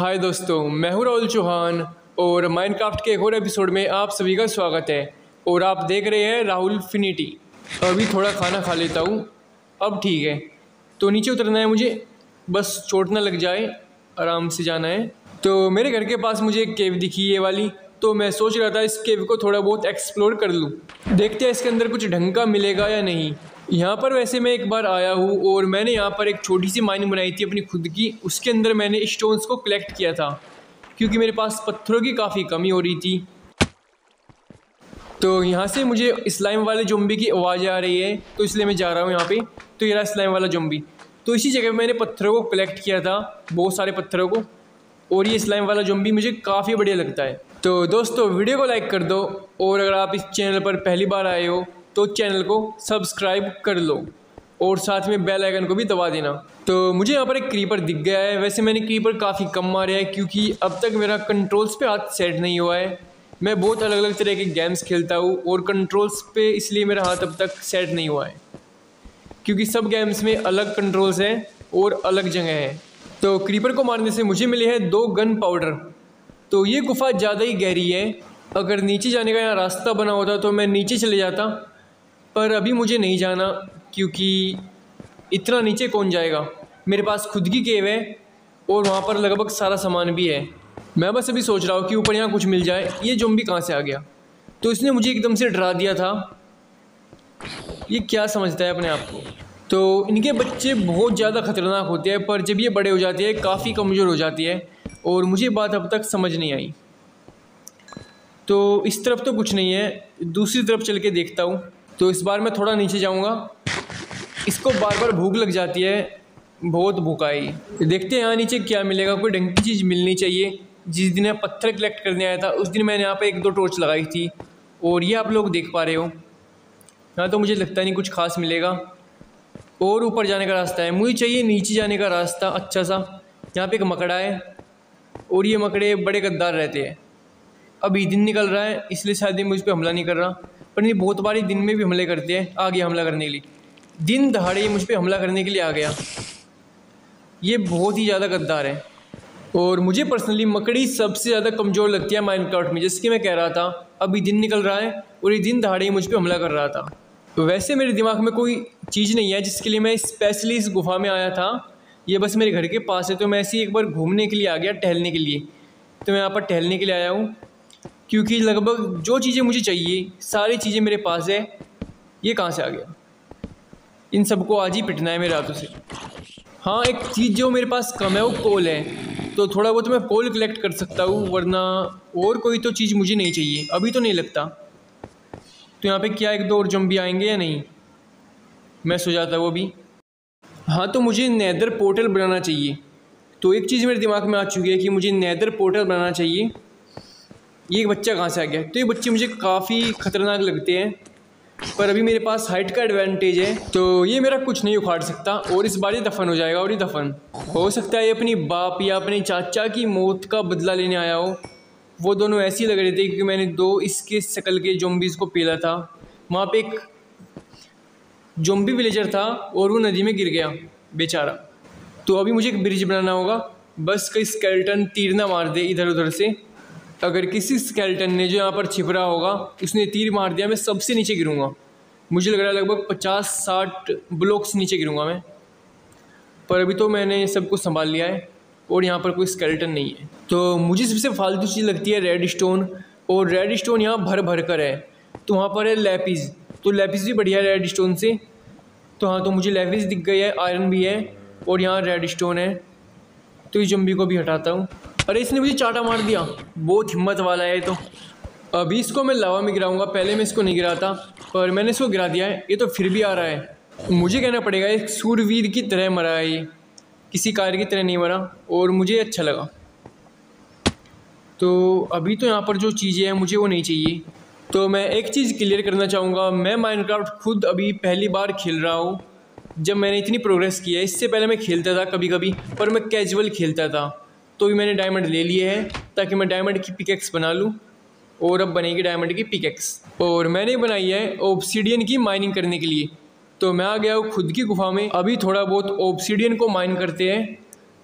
हाय दोस्तों, मैं हूँ राहुल चौहान और माइनक्राफ्ट के एक और एपिसोड में आप सभी का स्वागत है और आप देख रहे हैं राहुल फिनिटी। अभी थोड़ा खाना खा लेता हूँ, अब ठीक है। तो नीचे उतरना है मुझे, बस चोट ना लग जाए, आराम से जाना है। तो मेरे घर के पास मुझे एक केव दिखी ये वाली तो मैं सोच रहा था इस केव को थोड़ा बहुत एक्सप्लोर कर लूँ। देखते हैं इसके अंदर कुछ ढंग का मिलेगा या नहीं। यहाँ पर वैसे मैं एक बार आया हूँ और मैंने यहाँ पर एक छोटी सी माइनिंग बनाई थी अपनी खुद की। उसके अंदर मैंने स्टोन्स को कलेक्ट किया था, क्योंकि मेरे पास पत्थरों की काफ़ी कमी हो रही थी। तो यहाँ से मुझे स्लाइम वाले जुम्बी की आवाज़ आ रही है तो इसलिए मैं जा रहा हूँ यहाँ पे। तो ये रहा स्लाइम वाला जुम्बी तो इसी जगह मैंने पत्थरों को कलेक्ट किया था, बहुत सारे पत्थरों को। और ये स्लाइम वाला जुम्बी मुझे काफ़ी बढ़िया लगता है। तो दोस्तों, वीडियो को लाइक कर दो, और अगर आप इस चैनल पर पहली बार आए हो तो चैनल को सब्सक्राइब कर लो और साथ में बेल आइकन को भी दबा देना। तो मुझे यहाँ पर एक क्रीपर दिख गया है। वैसे मैंने क्रीपर काफ़ी कम मारे हैं क्योंकि अब तक मेरा कंट्रोल्स पे हाथ सेट नहीं हुआ है। मैं बहुत अलग अलग तरह के गेम्स खेलता हूँ और कंट्रोल्स पे इसलिए मेरा हाथ अब तक सेट नहीं हुआ है। क्योंकि सब गेम्स में अलग कंट्रोल्स हैं और अलग जगह है। तो क्रीपर को मारने से मुझे मिले हैं दो गन पाउडर तो ये गुफा ज़्यादा ही गहरी है। अगर नीचे जाने का यहाँ रास्ता बना होता तो मैं नीचे चले जाता। पर अभी मुझे नहीं जाना, क्योंकि इतना नीचे कौन जाएगा? मेरे पास खुद की केव है और वहाँ पर लगभग सारा सामान भी है। मैं बस अभी सोच रहा हूँ कि ऊपर यहाँ कुछ मिल जाए। ये भी कहाँ से आ गया? तो इसने मुझे एकदम से डरा दिया था। ये क्या समझता है अपने आप को? तो इनके बच्चे बहुत ज़्यादा ख़तरनाक होते हैं, पर जब ये बड़े हो जाते हैं, काफ़ी कमज़ोर हो जाती है और मुझे बात अब तक समझ नहीं आई। तो इस तरफ़ तो कुछ नहीं है, दूसरी तरफ़ चल के देखता हूँ। तो इस बार मैं थोड़ा नीचे जाऊँगा। इसको बार बार भूख लग जाती है। बहुत भूख आई। देखते हैं यहाँ नीचे क्या मिलेगा। कोई ढंग की चीज़ मिलनी चाहिए। जिस दिन मैं पत्थर कलेक्ट करने आया था, उस दिन मैंने यहाँ पर एक दो टॉर्च लगाई थी। और ये आप लोग देख पा रहे हो। यहाँ तो मुझे लगता नहीं कुछ खास मिलेगा। और ऊपर जाने का रास्ता है। मुझे चाहिए नीचे जाने का रास्ता अच्छा सा। यहाँ पे एक मकड़ा है। और ये मकड़े बड़े गद्दार रहते हैं। अभी दिन निकल रहा है, इसलिए शायद ये मुझ पर हमला नहीं कर रहा। पर नहीं बहुत बारी दिन में भी हमले करते हैं, आ गया हमला करने के लिए। दिन दहाड़े मुझ पर हमला करने के लिए आ गया। ये बहुत ही ज़्यादा गद्दार है। और मुझे पर्सनली मकड़ी सबसे ज़्यादा कमज़ोर लगती है माइनक्राफ्ट में, जैसे कि मैं कह रहा था, अभी दिन निकल रहा है और ये दिन दहाड़े ही मुझ पर हमला कर रहा था। तो वैसे मेरे दिमाग में कोई चीज़ नहीं है जिसके लिए मैं स्पेशली इस गुफा में आया था। ये बस मेरे घर के पास है तो मैं ऐसे ही एक बार घूमने के लिए आ गया, टहलने के लिए। तो मैं यहाँ पर टहलने के लिए आया हूँ। क्योंकि लगभग जो चीज़ें मुझे चाहिए, सारी चीज़ें मेरे पास है, ये कहाँ से आ गया? इन सबको आज ही पिटना है मेरे हाथों से। हाँ एक चीज़ जो मेरे पास कम है, वो कोल है। तो थोड़ा बहुत मैं कोल कलेक्ट कर सकता हूँ, वरना और कोई तो चीज़ मुझे नहीं चाहिए। अभी तो नहीं लगता। तो यहाँ पे क्या एक दो और जम भी आएँगे या नहीं? मैं सो जाता वो भी हाँ तो मुझे नैदर पोर्टल बनाना चाहिए। तो एक चीज़ मेरे दिमाग में आ चुकी है कि मुझे नैदर पोर्टल बनाना चाहिए। ये बच्चा कहाँ से आ गया? तो ये बच्चे मुझे काफ़ी ख़तरनाक लगते हैं, पर अभी मेरे पास हाइट का एडवांटेज है तो ये मेरा कुछ नहीं उखाड़ सकता, और इस बार ये दफन हो जाएगा, और ये दफन। हो सकता है ये अपनी बाप या अपने चाचा की मौत का बदला लेने आया हो। वो दोनों ऐसे ही लग रहे थे क्योंकि मैंने दो इसके शकल के जोम्बीज़ को पेला था। वहाँ पे एक जोम्बी विलेजर था, और वो नदी में गिर गया, बेचारा। तो अभी मुझे एक ब्रिज बनाना होगा। बस कई स्केल्टन तीरना मार दे इधर उधर से। अगर किसी स्केल्टन ने जो यहाँ पर छिप रहा होगा, उसने तीर मार दिया, मैं सबसे नीचे गिरूँगा। मुझे लग रहा है लगभग पचास साठ ब्लॉक्स नीचे गिरूँगा मैं। पर अभी तो मैंने सब कुछ संभाल लिया है, और यहाँ पर कोई स्केल्टन नहीं है। तो मुझे सबसे फालतू चीज़ लगती है रेड स्टोन और रेड स्टोन यहाँ भर भर कर है। तो वहाँ पर है लेपिस तो लेपिस भी बढ़िया है रेड स्टोन से। तो हाँ तो मुझे लेपिस दिख गई है आयरन भी है, और यहाँ रेड स्टोन है। तो इस जम्बी को भी हटाता हूँ। अरे इसने मुझे चाटा मार दिया। बहुत हिम्मत वाला है तो। अभी इसको मैं लावा में गिराऊँगा पहले मैं इसको नहीं गिराता पर मैंने इसको गिरा दिया है ये तो फिर भी आ रहा है। मुझे कहना पड़ेगा एक सूरवीर की तरह मरा है ये। किसी कार्य की तरह नहीं मरा और मुझे अच्छा लगा। तो अभी तो यहाँ पर जो चीज़ें हैं मुझे वो नहीं चाहिए। तो मैं एक चीज़ क्लियर करना चाहूँगा मैं माइनक्राफ्ट खुद अभी पहली बार खेल रहा हूँ जब मैंने इतनी प्रोग्रेस की है इससे पहले मैं खेलता था कभी कभी पर मैं कैजुअल खेलता था। तो भी मैंने डायमंड ले लिए हैं, ताकि मैं डायमंड की पिकेक्स बना लूँ, और अब बनेगी डायमंड की पिकेक्स और मैंने बनाई है ओब्सीडियन की माइनिंग करने के लिए। तो मैं आ गया हूँ खुद की गुफा में। अभी थोड़ा बहुत ओब्सीडियन को माइन करते हैं,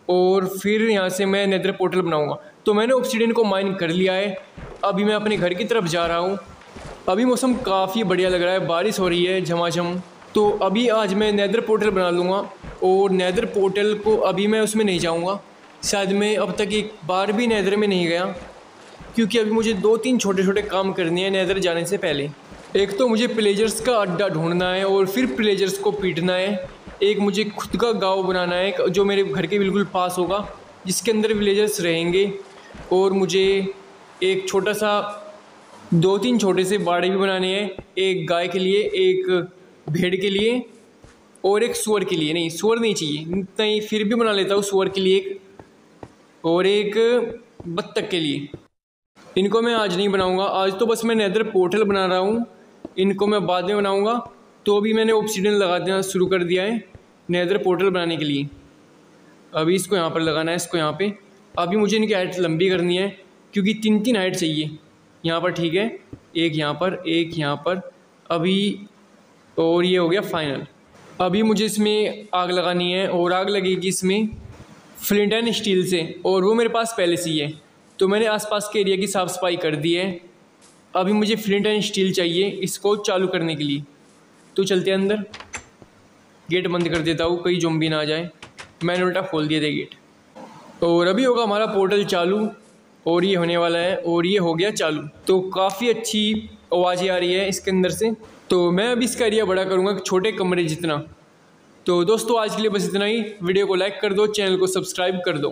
और फिर यहाँ से मैं नेदर पोर्टल बनाऊँगा। तो मैंने ऑक्सीडन को माइन कर लिया है। अभी मैं अपने घर की तरफ़ जा रहा हूँ। अभी मौसम काफ़ी बढ़िया लग रहा है, बारिश हो रही है, झमाझम। तो अभी आज मैं नैदर पोर्टल बना लूँगा, और नैदर पोर्टल को अभी मैं उसमें नहीं जाऊँगा। शायद मैं अब तक एक बार भी नैदर में नहीं गया, क्योंकि अभी मुझे दो तीन छोटे छोटे काम करने हैं नैदर जाने से पहले। एक तो मुझे प्लेजर्स का अड्डा ढूंढना है और फिर प्लेजर्स को पीटना है। एक मुझे खुद का गाँव बनाना है, जो मेरे घर के बिल्कुल पास होगा, जिसके अंदर विलेजर्स रहेंगे। और मुझे एक छोटा सा, दो तीन छोटे से बाड़े भी बनाने हैं, एक गाय के लिए, एक भेड़ के लिए, और एक सुअर के लिए। नहीं, सुअर नहीं चाहिए, नहीं, फिर भी बना लेता हूँ सुअर के लिए एक और एक बत्तख के लिए। इनको मैं आज नहीं बनाऊँगा। आज तो बस मैं नैदर पोर्टल बना रहा हूँ। इनको मैं बाद में बनाऊँगा। तो अभी मैंने ऑप्सीडन लगा देना शुरू कर दिया है नैदर पोर्टल बनाने के लिए। अभी इसको यहाँ पर लगाना है, इसको यहाँ पे। अभी मुझे इनकी हाइट लंबी करनी है, क्योंकि तीन तीन हाइट चाहिए। यहाँ पर ठीक है, एक यहाँ पर, एक यहाँ पर। अभी और ये हो गया फाइनल अभी मुझे इसमें आग लगानी है और आग लगेगी इसमें। फ्लिंट एंड स्टील से, और वो मेरे पास पहले से ही है। तो मैंने आसपास के एरिया की साफ़ सफ़ाई कर दी है। अभी मुझे फ्लिंट एंड स्टील चाहिए इसको चालू करने के लिए। तो चलते हैं अंदर। गेट बंद कर देता हूँ, कहीं भी ना आ जाए। मैंने उल्टा खोल दिया था गेट। और अभी होगा हमारा पोर्टल चालू, और ये होने वाला है, और ये हो गया चालू। तो काफ़ी अच्छी आवाज़ें आ रही है इसके अंदर से। तो मैं अभी इसका एरिया बड़ा करूँगा, छोटे कमरे जितना। तो दोस्तों, आज के लिए बस इतना ही। वीडियो को लाइक कर दो, चैनल को सब्सक्राइब कर दो।